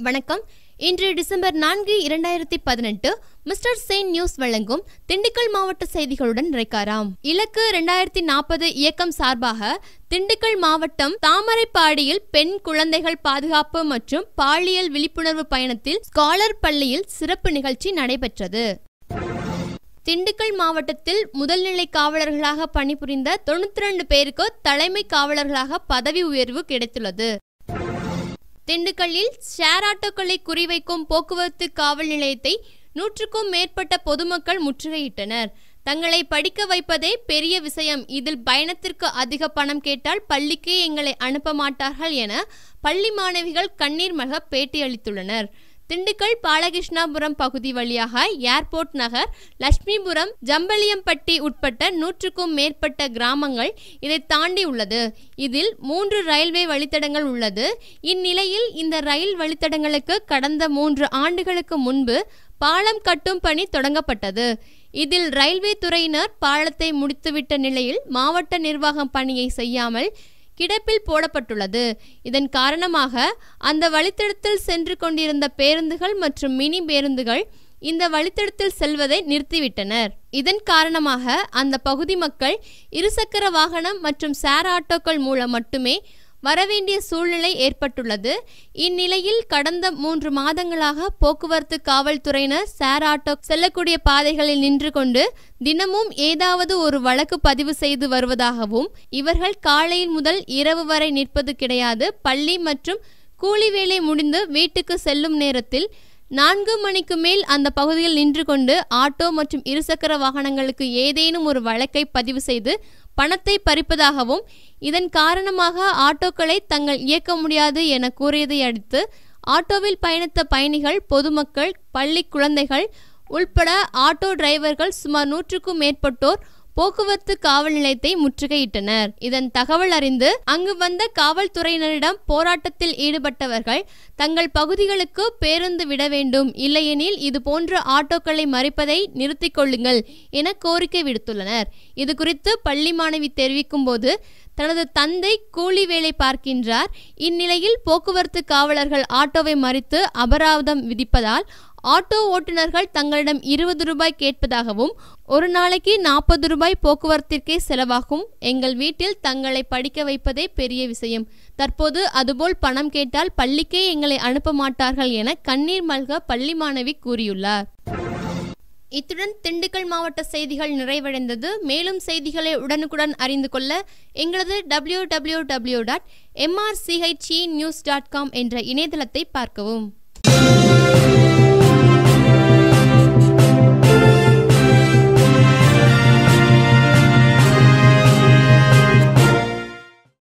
வணக்கம். இன்று டிசம்பர் நான்கு இரண்டாயிரத்தி பதினெட்டு மிஸ்டர் செயின் நியூஸ் வழங்கும் திண்டுக்கல் மாவட்ட செய்திகளுடன் நிறைக்காராம் இலக்கு இரண்டாயிரத்தி நாற்பது இயக்கம் சார்பாக திண்டுக்கல் மாவட்டம் தாமரைப்பாடியில் பெண் குழந்தைகள் பாதுகாப்பு மற்றும் பாலியல் விழிப்புணர்வு பயணத்தில் ஸ்காலர் பள்ளியில் சிறப்பு நிகழ்ச்சி நடைபெற்றது. திண்டுக்கல் மாவட்டத்தில் முதல்நிலை காவலர்களாக பணிபுரிந்த தொண்ணூத்தி ரெண்டு பேருக்கு தலைமை காவலர்களாக பதவி உயர்வு கிடைத்துள்ளது. திண்டுக்கல்லில் ஷேர் ஆட்டோக்களை குறிவைக்கும் போக்குவரத்து காவல் நிலையத்தை நூற்றுக்கும் மேற்பட்ட பொதுமக்கள் முற்றுகையிட்டனர். தங்களை படிக்க வைப்பதே பெரிய விஷயம். இதில் பயணத்திற்கு அதிக பணம் கேட்டால் பள்ளிக்கே எங்களை அனுப்ப மாட்டார்கள் என பள்ளி மாணவிகள் கண்ணீர் மல்க பேட்டியளித்துள்ளனர் திண்டுக்கல் பாலகிருஷ்ணாபுரம் பகுதி வழியாக ஏர்போர்ட் நகர் லட்சுமிபுரம் ஜம்பலியம்பட்டி உட்பட்ட நூற்றுக்கும் மேற்பட்ட கிராமங்கள் இதை தாண்டி உள்ளது. இதில் மூன்று ரயில்வே வழித்தடங்கள் உள்ளது. இந்நிலையில் இந்த ரயில் வழித்தடங்களுக்கு கடந்த மூன்று ஆண்டுகளுக்கு முன்பு பாலம் கட்டும் பணி தொடங்கப்பட்டது. இதில் ரயில்வே துறையினர் பாலத்தை முடித்துவிட்ட நிலையில் மாவட்ட நிர்வாகம் பணியை செய்யாமல் கிடப்பில் போடப்பட்டுள்ளது. இதன் காரணமாக அந்த வழித்தடத்தில் சென்று கொண்டிருந்த பேருந்துகள் மற்றும் மினி பேருந்துகள் இந்த வழித்தடத்தில் செல்வதை நிறுத்திவிட்டனர். இதன் காரணமாக அந்த பகுதி மக்கள் இருசக்கர வாகனம் மற்றும் சேர் ஆட்டோக்கள் மூலம் மட்டுமே வரவேண்டிய சூழ்நிலை ஏற்பட்டுள்ளது. இந்நிலையில் கடந்த மூன்று மாதங்களாக போக்குவரத்து காவல்துறையினர் சேர் ஆட்டோ செல்லக்கூடிய பாதைகளில் நின்று கொண்டு தினமும் ஏதாவது ஒரு வழக்கு பதிவு செய்து வருவதாகவும் இவர்கள் காலையில் முதல் இரவு வரை நிற்பது கிடையாது. பள்ளி மற்றும் கூலி வேலை முடிந்து வீட்டுக்கு செல்லும் நேரத்தில் நான்கு மணிக்கு மேல் அந்த பகுதியில் நின்று கொண்டு ஆட்டோ மற்றும் இருசக்கர வாகனங்களுக்கு ஏதேனும் ஒரு வழக்கை பதிவு செய்து பணத்தை பறிப்பதாகவும் இதன் காரணமாக ஆட்டோக்களை தங்கள் இயக்க முடியாது என கூறியதை அடுத்து ஆட்டோவில் பயணித்த பயணிகள் பொதுமக்கள் பள்ளி குழந்தைகள் உள்பட ஆட்டோ டிரைவர்கள் சுமார் நூற்றுக்கும் மேற்பட்டோர் போக்குவரத்து காவல் நிலையத்தை முற்றுகையிட்டனர். இதன் தகவல் அறிந்து அங்கு வந்த காவல்துறையினரிடம் போராட்டத்தில் ஈடுபட்டவர்கள் தங்கள் பகுதிகளுக்கு பேருந்து விட வேண்டும் இல்லையெனில் இது போன்ற ஆட்டோக்களை மறிப்பதை நிறுத்திக் கொள்ளுங்கள் என கோரிக்கை விடுத்துள்ளனர். இது குறித்து பள்ளி மாணவி தெரிவிக்கும் போது தனது தந்தை கூலி வேலை பார்க்கின்றார். இந்நிலையில் போக்குவரத்து காவலர்கள் ஆட்டோவை மறித்து அபராதம் விதிப்பதால் ஆட்டோ ஓட்டுநர்கள் தங்களிடம் இருபது ரூபாய் கேட்பதாகவும் ஒரு நாளைக்கு நாற்பது ரூபாய் போக்குவரத்திற்கே செலவாகும். எங்கள் வீட்டில் தங்களை படிக்க வைப்பதே பெரிய விஷயம். தற்போது அதுபோல் பணம் கேட்டால் பள்ளிக்கே எங்களை அனுப்ப மாட்டார்கள் என கண்ணீர் மல்க பள்ளி மாணவி கூறியுள்ளார். இத்துடன் திண்டுக்கல் மாவட்ட செய்திகள் நிறைவடைந்தது. மேலும் செய்திகளை உடனுக்குடன் அறிந்து கொள்ள எங்களது W W W dot MRCHE news dot com என்ற இணையதளத்தை பார்க்கவும்.